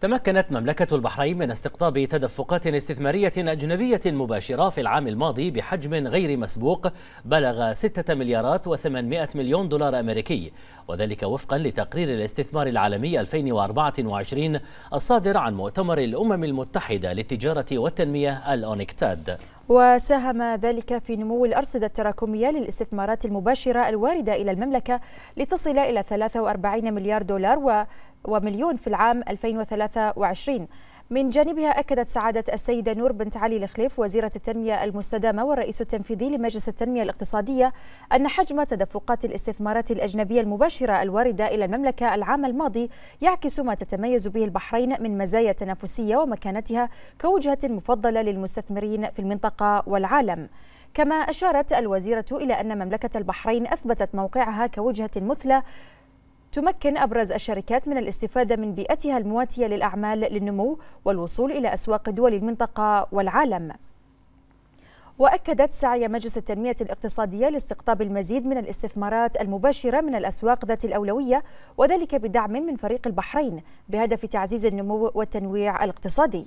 تمكنت مملكة البحرين من استقطاب تدفقات استثمارية أجنبية مباشرة في العام الماضي بحجم غير مسبوق بلغ 6 مليارات و800 مليون دولار أمريكي. وذلك وفقا لتقرير الاستثمار العالمي 2024 الصادر عن مؤتمر الأمم المتحدة للتجارة والتنمية الأونكتاد. وساهم ذلك في نمو الأرصدة التراكمية للاستثمارات المباشرة الواردة إلى المملكة لتصل إلى 43 مليار دولار و ومليون في العام 2023 من جانبها أكدت سعادة السيدة نور بنت علي الخليف وزيرة التنمية المستدامة والرئيس التنفيذي لمجلس التنمية الاقتصادية أن حجم تدفقات الاستثمارات الأجنبية المباشرة الواردة إلى المملكة العام الماضي يعكس ما تتميز به البحرين من مزايا تنافسية ومكانتها كوجهة مفضلة للمستثمرين في المنطقة والعالم. كما أشارت الوزيرة إلى أن مملكة البحرين أثبتت موقعها كوجهة مثلى تمكن أبرز الشركات من الاستفادة من بيئتها المواتية للأعمال للنمو والوصول إلى أسواق دول المنطقة والعالم. وأكدت سعي مجلس التنمية الاقتصادية لاستقطاب المزيد من الاستثمارات المباشرة من الأسواق ذات الأولوية وذلك بدعم من فريق البحرين بهدف تعزيز النمو والتنويع الاقتصادي.